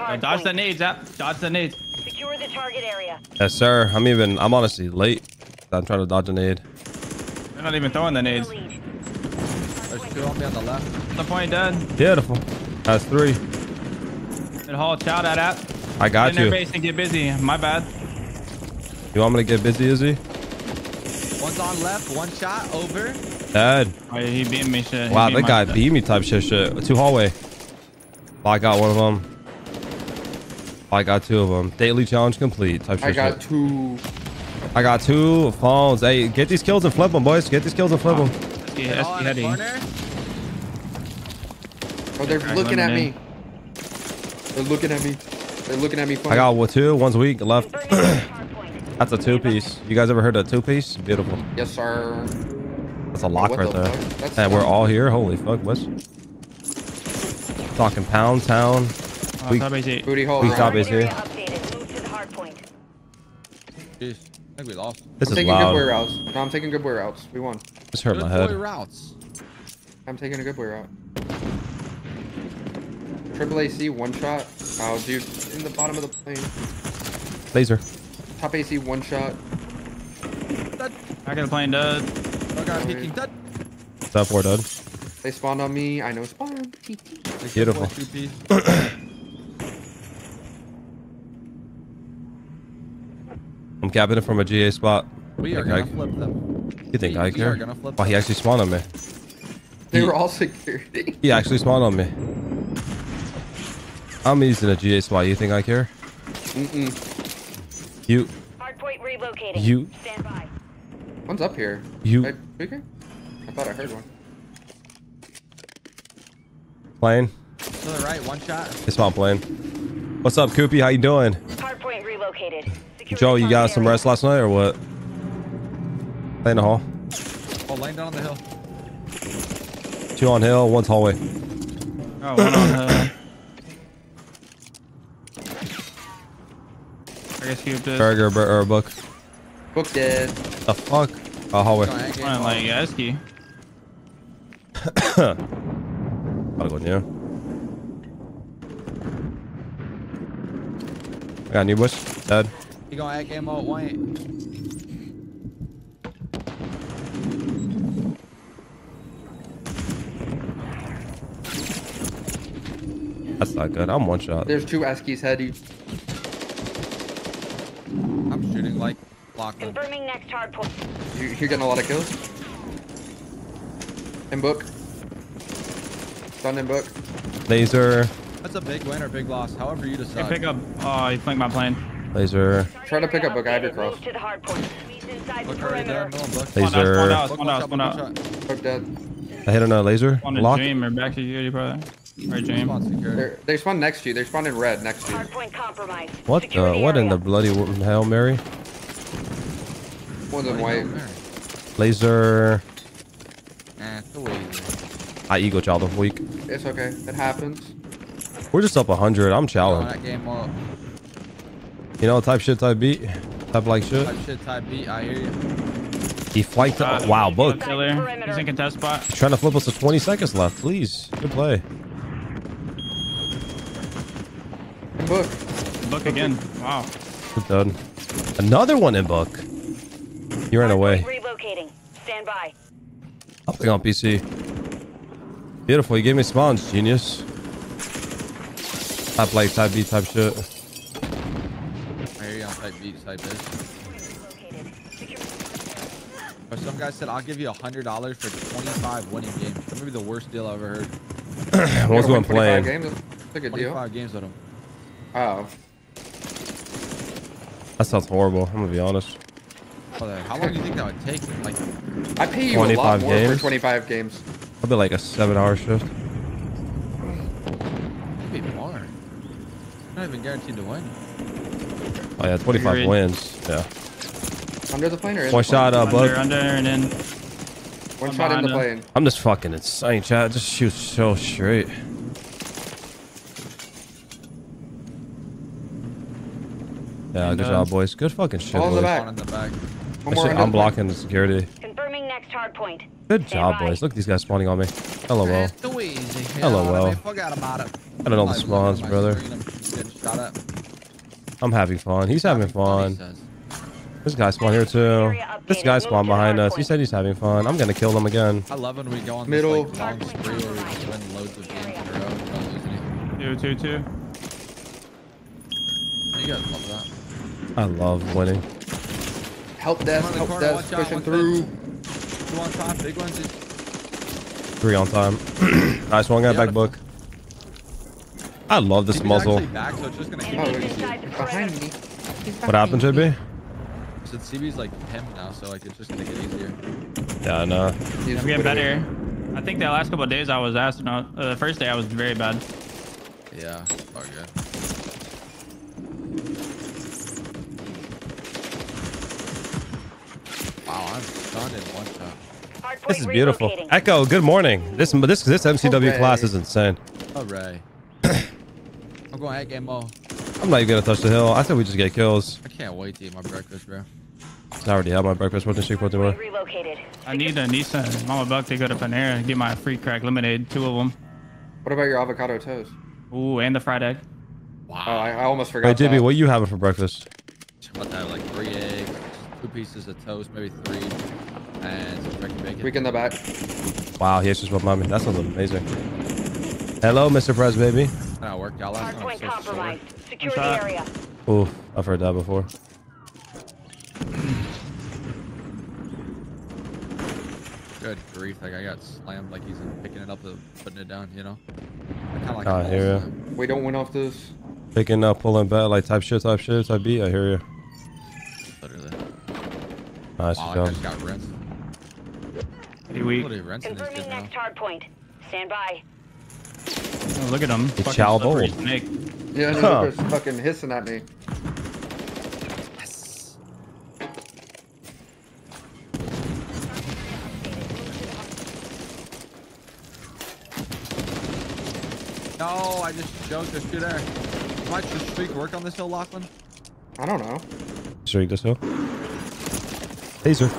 hard Dodge the point. nades, Zap. Dodge the nades. Secure the target area. Yes, sir. I'm even. I'm honestly late. I'm trying to dodge a nade. They're not even throwing the The nades. There's two on me on the left. The point dead. Beautiful. That's three. Good haul. Chow that app. I Get got in their you. base and get busy. My bad. You want me to get busy, Izzy? One's on left, one shot over. Dad. Oh, yeah, he beat me shit. He Wow, beat that guy shit. beat me type shit shit. Two hallway. I got one of them. I got two of them. Daily challenge complete type I got shit. two. I got two phones. Hey, get these kills and flip them, boys. Get these kills and flip them. SK, They're all SK in the heady. Oh, they're Alright, looking at lemonade. me. They're looking at me. They're looking at me. Funny. I got one, two. One's weak. Left. Confirming next hard point. That's a two piece. You guys ever heard of two piece? Beautiful. Yes, sir. That's a lock What right the there. fuck? That's And we're all here. Holy fuck, what's talking pound town? Oh, We- ah, top AC. Booty hole. We top is Target here. area updated. Move to the hard point. Jeez, I think we lost. This I'm is taking good boy routes. No, I'm taking good boy routes. We won. This hurt Good my boy head. routes. I'm taking a good boy route. Triple AC one shot. Oh, dude, in the bottom of the plane. Laser. Top AC one shot. Back of the plane dead. Oh god, peeking. Dead. Stop four dud. They spawned on me. I know spawn. Beautiful. Two piece. I'm capping it from a GA spot. We are gonna flip them. You think We- I care? are Oh, he actually spawned on me. They Ye- were all security. He actually spawned on me. I'm using a GA spot. You think I care? Mm-mm. You, Hard point relocating. You- Stand by. One's up here. You- Hey, Bigger? I thought I heard one. plane. To the right, one shot. It's spawn plane. What's up, Koopy? How you doing? Joe, you got some rest last night or what? Play in the hall. Oh, laying down on the hill. Two on hill, one's hallway. Oh, one on the. I guess you did. Burger bur- or a book. Book dead. The fuck? A hallway. I at game One ball. like Esky. Gotta go new. I got new bush. Dead. He going at game mode. White. That's not good. I'm one shot. There's two Eskies heady. I'm shooting like Lachlan. Confirming next hard point. You, you're getting a lot of kills. In book. Done in book. Laser. That's a big win or big loss. However you Hey, decide. pick up. Uh, oh, he flanked my plane. Laser. Try to pick up a guy I have your cross. The hard point. Squeeze inside the Look already there. No one. Laser. Spawn out, spawn out, one out, shot, spawn book, one out. shot. Book dead. I hit another laser. On a Lock. dream or back to security, brother. Right, dream. Spawn security. They're, spawned next to you. They spawned in red next to you. Hard compromised. What Secure the? What in the bloody hell, Mary? One's in Bloody white. Mary. Laser. Eh, it's a waste. I ego child of week. It's okay. It happens. We're just up 100. I'm Going challenged. at game mode. You know, type shit, type beat. Type like shit. Type shit, type beat. I hear you. He flanked. Uh, wow, book. Killer. He's in contest spot. Trying to flip us to 20 seconds left. Please. Good play. In book. Book again. Wow. Good done. Another one in book. You ran Hard away. point Relocating. Stand by. Hopping on PC. Beautiful. You gave me spawns, genius. Type like, type B, type shit. Type beat, type this. Relocated. But some guy said, I'll give you a $100 for 25 winning games. That may be the worst deal I've ever heard. What's Gotta win going 25 playing? Games. That's a good deal. 25 games with him. Oh. That sounds horrible. I'm gonna be honest. How long do you think that would take? Like, I pay you a lot 25 more games? for 25 games. Probably like a seven hour shift. maybe more. You're not even guaranteed to win. Oh yeah, 25 Agreed. wins. Yeah. Under the plane or in One the plane? shot up, Under, bud. under, and in. One I'm shot in the behind plane. I'm just fucking insane, chat. Just shoot so straight. Yeah, good And, uh, job, boys. Good fucking shit, All in the boys. back. One in the back. I more should- under I'm blocking the security. Confirming next hard point. Good Stand job, by. boys. Look at these guys spawning on me. LOL. It's too easy. You Hello, I well. mean? Forget about it. I don't know the Like, look at spawns, my brother. Screen, I'm getting shot at. I'm having fun. He's having fun. says. This guy spawned here too. This guy spawned behind us. He said he's having fun. I'm gonna kill him again. I love when we go on Middle. this like, long spree where we just win loads of games in a row and don't lose any. Two, two, two. You guys love that. I love winning. Help desk, the help corner, desk, watch out, pushing through. Two on top, big ones. Three on time. nice one. Got Yeah, back book. I love this muzzle. back, so it's just gonna keep Oh, Enemies he's easier. inside the behind me. What happened, behind me. JB? So CB's like him now, so like it's just gonna get easier. Yeah, I know. He's I'm getting better. I think the last couple of days I was astronaut. Uh, the first day I was very bad. Yeah, all good. Wow, I'm stunned in one shot. This is beautiful. Echo, good morning. This this this MCW class is insane. Hooray. I'm going at game mode. I'm not even gonna touch the hill. I said we just get kills. I can't wait to eat my breakfast, bro. I already had my breakfast. What the shake what Hardpoint more? relocated. I need a Nissan Mama Buck to go to Panera and get my free crack lemonade. Two of them. What about your avocado toast? Ooh, and the fried egg. Oh, Wow. I, I almost forgot Wait, JB, that. what you having for breakfast? About to have like three eggs, two pieces of toast, maybe three, and some turkey bacon. Week in the back. Wow, he actually spelled mommy. That sounds amazing. Hello, Mr. Press, baby. That worked out last time. Hardpoint so compromised. Secure the area. Ooh, I've heard that before. Good grief, like I got slammed like he's picking it up and putting it down, you know? Kind of like I a hear ya. We don't win off this. Picking up, pulling back, like type shit, type shit, type beat. I hear you. Literally. Nice Wow, that guy job. just got rinsed. Pretty weak. Literally rinsing this Confirming kid now. next hardpoint. Stand by. Look at him. Fucking chow slippery bowl. snake. Yeah, no, Huh. they're fucking hissing at me. No, I just joked. There's two there. Might the streak work on this hill, Lachlan? I don't know. Streak this hill. Taser.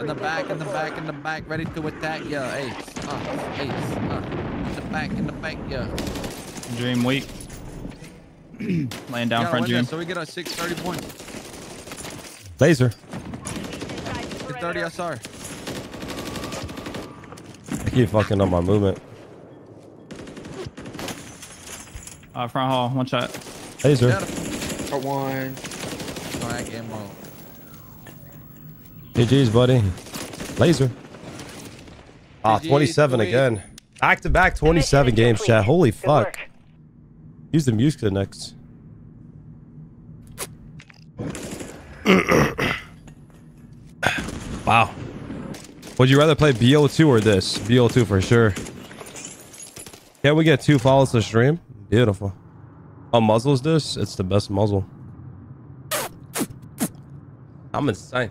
In the back, in the back, in the back, ready to attack ya. Ace, uh, ace, uh. In the back, in the back, yeah. Dream weak. Laying down Gotta front win Dream. this so we get a 630 points. Laser. Inside the 630. SR. I keep fucking up my movement. Uh, front hall. One shot. Laser. Got one. Alright, game mode. GG's, buddy. Laser. Ah, 27 again. Back to back 27 games, chat. Holy Good fuck. work. Use the music next. wow. Would you rather play BO2 or this? BO2 for sure. Can we get two follows to stream? Beautiful. What muzzle is this? It's the best muzzle. I'm insane.